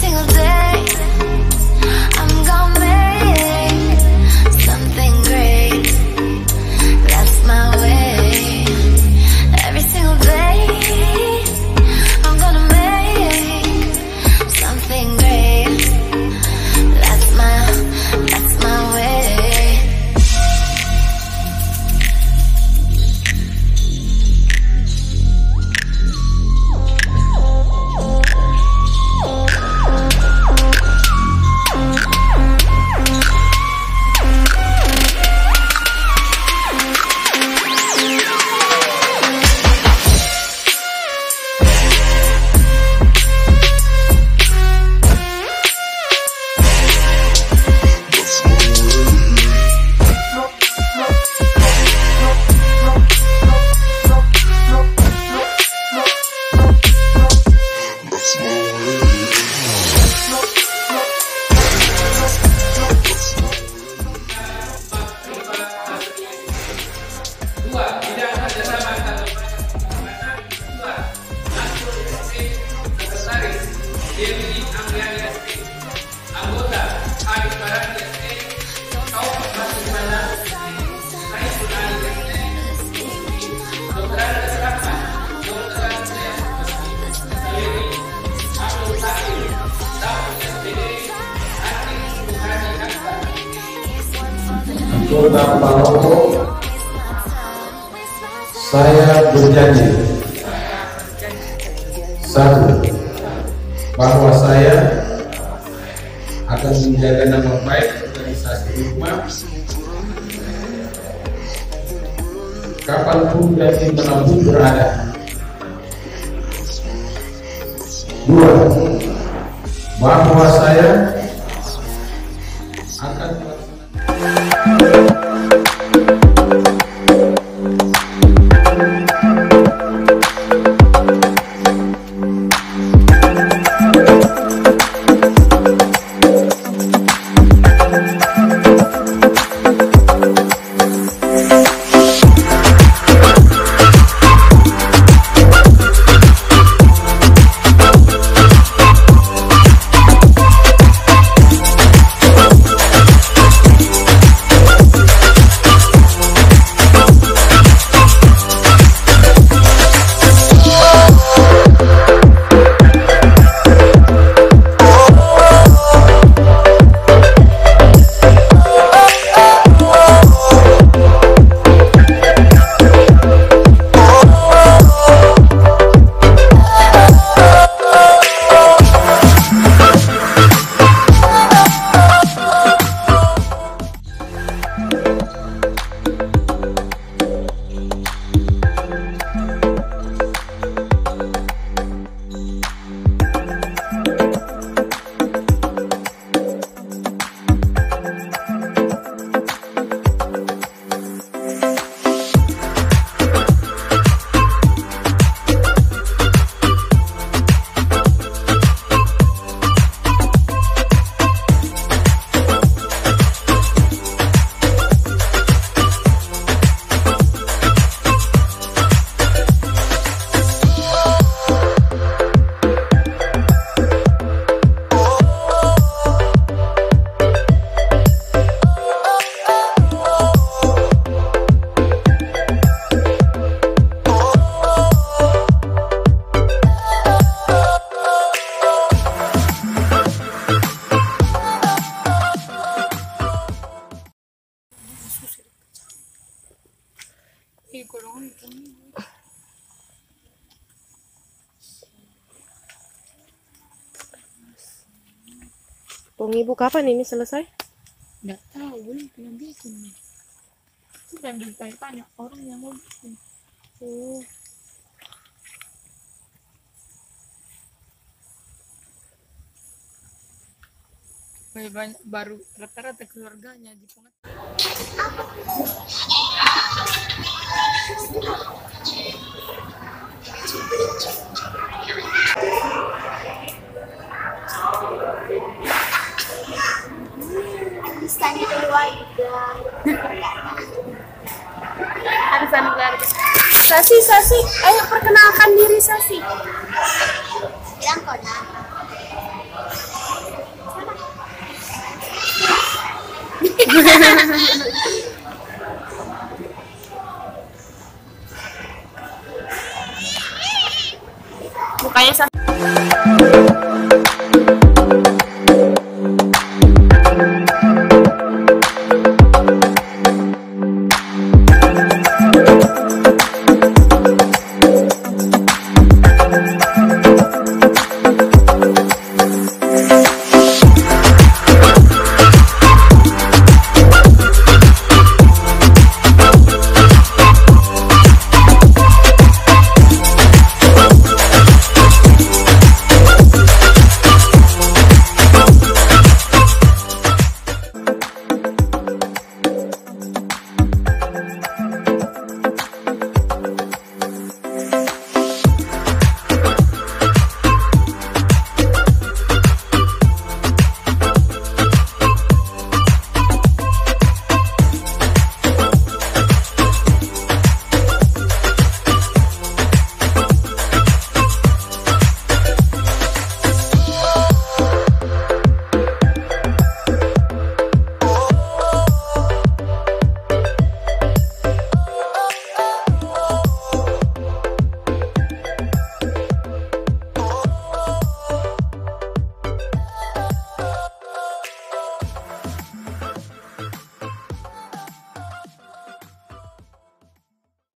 single day. Anggota Paropo, saya berjanji satu bahwa saya akan menjaga nama baik organisasi Hikmah kapan pun dan di mana pun berada. Dua, bahwa saya Pung ibu kapan ini selesai? nggak tahu belum pernah bikin nih itu yang ditanya-tanya orang yang mau bikin Hmm. Banyak baru rata-rata keluarganya di Misalnya keluarga. arisan keluarga Sasi, Sasi, ayo perkenalkan diri Sasi. Bilang kau Mukanya